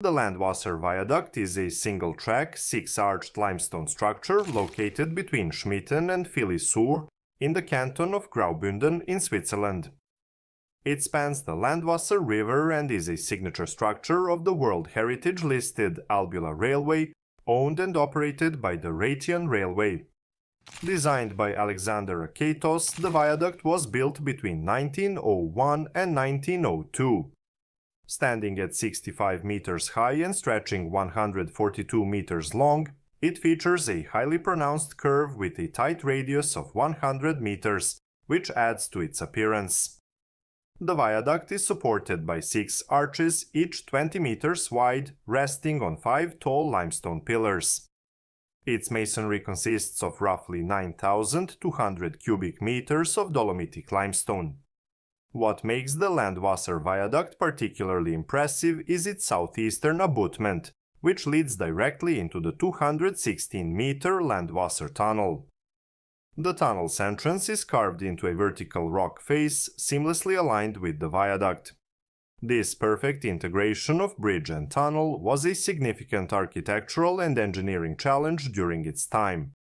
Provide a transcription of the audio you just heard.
The Landwasser Viaduct is a single-track, six-arched limestone structure located between Schmitten and Filisur in the canton of Graubünden in Switzerland. It spans the Landwasser River and is a signature structure of the World Heritage listed Albula Railway, owned and operated by the Rhaetian Railway. Designed by Alexander Acatos, the viaduct was built between 1901 and 1902. Standing at 65 meters high and stretching 142 meters long, it features a highly pronounced curve with a tight radius of 100 meters, which adds to its appearance. The viaduct is supported by six arches, each 20 meters wide, resting on five tall limestone pillars. Its masonry consists of roughly 9,200 cubic meters of dolomitic limestone. What makes the Landwasser viaduct particularly impressive is its southeastern abutment, which leads directly into the 216-meter Landwasser tunnel. The tunnel's entrance is carved into a vertical rock face seamlessly aligned with the viaduct. This perfect integration of bridge and tunnel was a significant architectural and engineering challenge during its time.